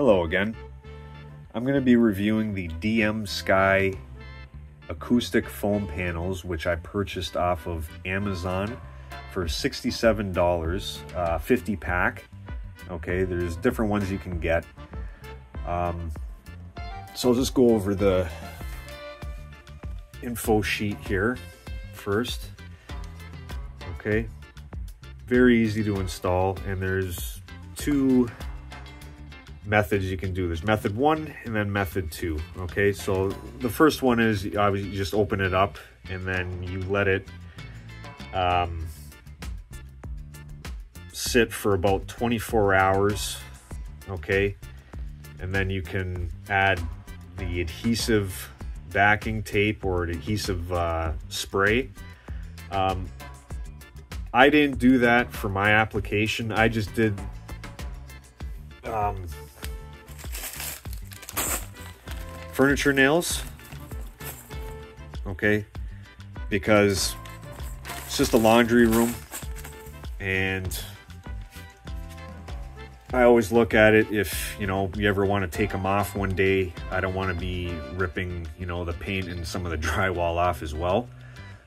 Hello again. I'm going to be reviewing the DM Sky acoustic foam panels, which I purchased off of Amazon for $67, uh, 50 pack. Okay, there's different ones you can get. Um, so I'll just go over the info sheet here first. Okay, very easy to install, and there's two methods you can do. There's method one and then method two. Okay, so the first one is obviously you just open it up and then you let it um, sit for about 24 hours. Okay, and then you can add the adhesive backing tape or adhesive uh, spray. Um, I didn't do that for my application. I just did um, furniture nails. Okay, because it's just a laundry room and I always look at it if, you know, you ever want to take them off one day, I don't want to be ripping, you know, the paint and some of the drywall off as well.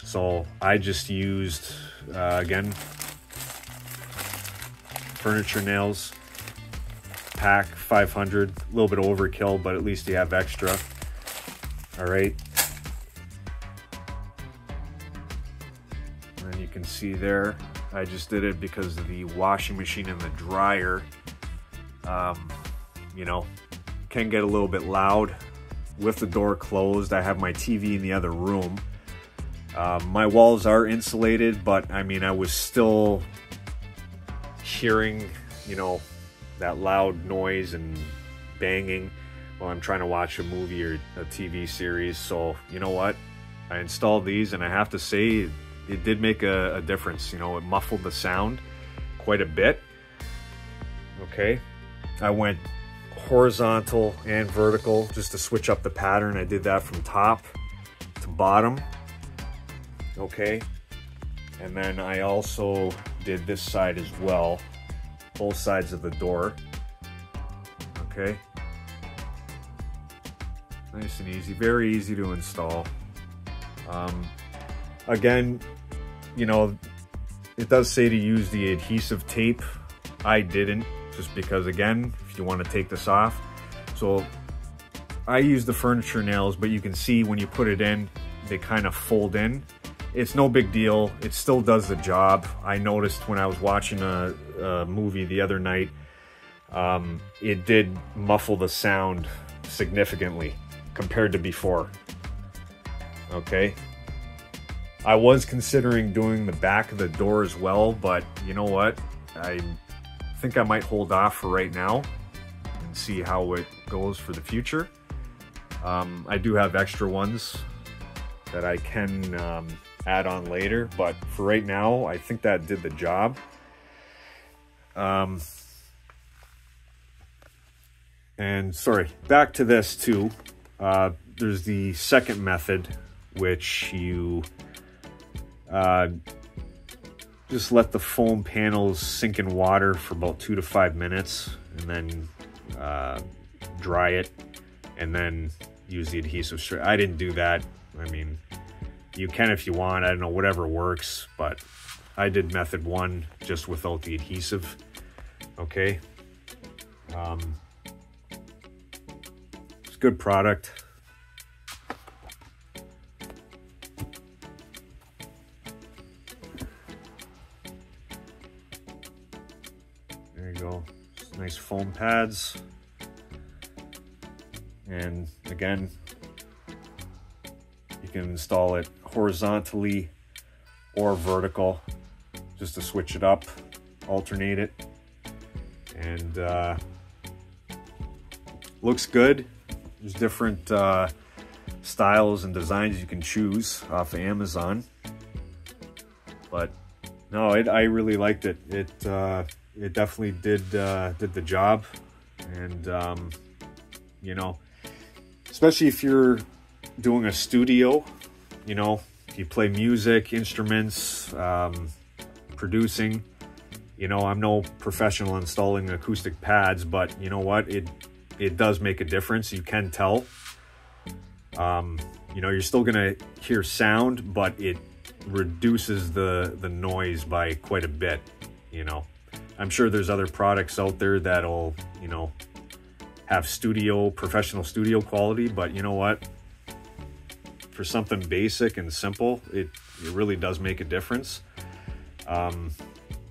So I just used, uh, again, furniture nails, pack 500, a little bit overkill, but at least you have extra. All right. And you can see there, I just did it because the washing machine and the dryer, um, you know, can get a little bit loud with the door closed. I have my TV in the other room. Um, my walls are insulated, but I mean, I was still hearing, you know, that loud noise and banging while I'm trying to watch a movie or a TV series. So, you know what? I installed these and I have to say it did make a, a difference. You know, it muffled the sound quite a bit. Okay. I went horizontal and vertical just to switch up the pattern. I did that from top to bottom okay? And then I also did this side as well, both sides of the door, okay? Nice and easy, very easy to install. Um, again, you know, it does say to use the adhesive tape. I didn't, just because again, if you want to take this off. So I use the furniture nails, but you can see when you put it in, they kind of fold in. It's no big deal. It still does the job. I noticed when I was watching a, a movie the other night, um, it did muffle the sound significantly compared to before. Okay. I was considering doing the back of the door as well, but you know what? I think I might hold off for right now and see how it goes for the future. Um, I do have extra ones that I can um, add on later, but for right now, I think that did the job. Um, and sorry, back to this too. Uh, there's the second method, which you uh, just let the foam panels sink in water for about two to five minutes and then uh, dry it and then use the adhesive strip. I didn't do that. I mean, you can if you want. I don't know, whatever works, but I did method one just without the adhesive. Okay. Um, it's good product. There you go. Nice foam pads. And again, you can install it horizontally or vertical just to switch it up, alternate it. And uh, looks good. There's different uh, styles and designs you can choose off of Amazon. But no, it, I really liked it. It uh, it definitely did uh, did the job, and um, you know, especially if you're doing a studio, you know, if you play music, instruments, um, producing. You know, I'm no professional installing acoustic pads, but you know what? It it does make a difference. You can tell. Um, you know, you're still gonna hear sound, but it reduces the the noise by quite a bit. You know, I'm sure there's other products out there that'll you know have studio professional studio quality, but you know what? For something basic and simple, it it really does make a difference. Um,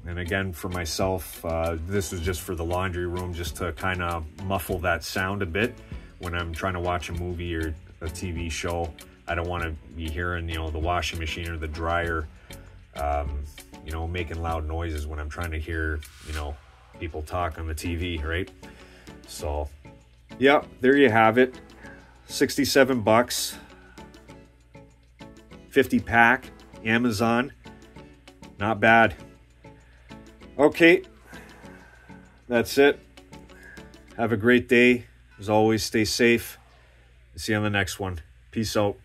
and again, for myself, uh, this is just for the laundry room, just to kind of muffle that sound a bit when I'm trying to watch a movie or a TV show. I don't want to be hearing, you know, the washing machine or the dryer, um, you know, making loud noises when I'm trying to hear, you know, people talk on the TV, right? So, yeah, there you have it. 67 bucks. 50 pack, Amazon. Not bad. Okay, that's it. Have a great day. As always, stay safe. See you on the next one. Peace out.